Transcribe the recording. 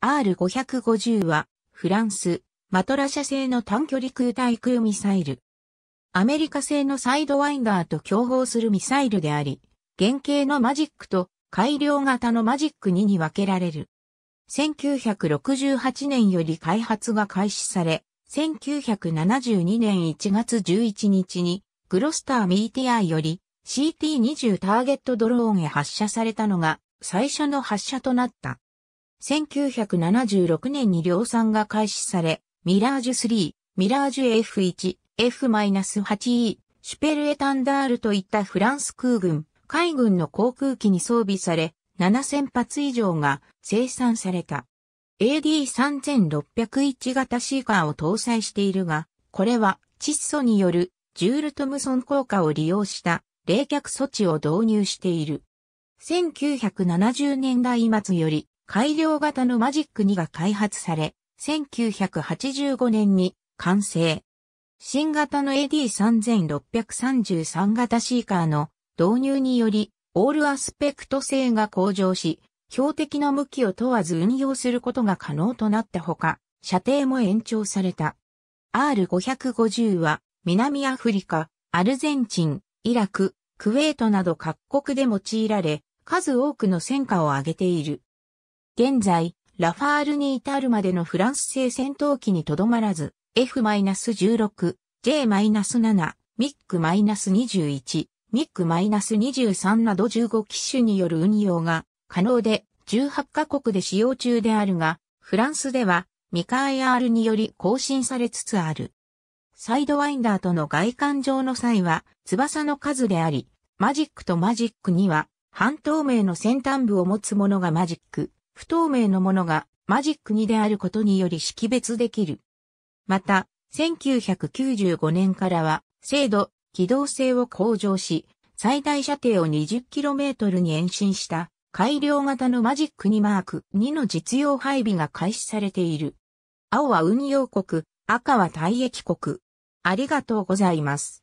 R550 はフランス、マトラ社製の短距離空対空ミサイル。アメリカ製のサイドワインダーと競合するミサイルであり、原型のマジックと改良型のマジック2に分けられる。1968年より開発が開始され、1972年1月11日にグロスターミーティアより CT20 ターゲットドローンへ発射されたのが最初の発射となった。1976年に量産が開始され、ミラージュ3、ミラージュ F1、F-8E、シュペルエタンダールといったフランス空軍、海軍の航空機に装備され、7000発以上が生産された。AD3601 型シーカーを搭載しているが、これは窒素によるジュール・トムソン効果を利用した冷却措置を導入している。1970年代末より改良型のマジック2が開発され、1985年に完成。新型の AD3633 型シーカーの導入により、オールアスペクト性が向上し、標的の向きを問わず運用することが可能となったほか、射程も延長された。R550 は南アフリカ、アルゼンチン、イラク、クウェートなど各国で用いられ、数多くの戦果を挙げている。現在、ラファールに至るまでのフランス製戦闘機にとどまらず、F-16、J-7、ミック -21、ミック -23 など15機種による運用が可能で18カ国で使用中であるが、フランスではミカ IR により更新されつつある。サイドワインダーとの外観上の際は翼の数であり、マジックとマジックには半透明の先端部を持つものがマジック、不透明のものがマジック2であることにより識別できる。また、1995年からは精度、機動性を向上し、最大射程を 20km に延伸した改良型のマジック2マーク2の実用配備が開始されている。青は運用国、赤は退役国。ありがとうございます。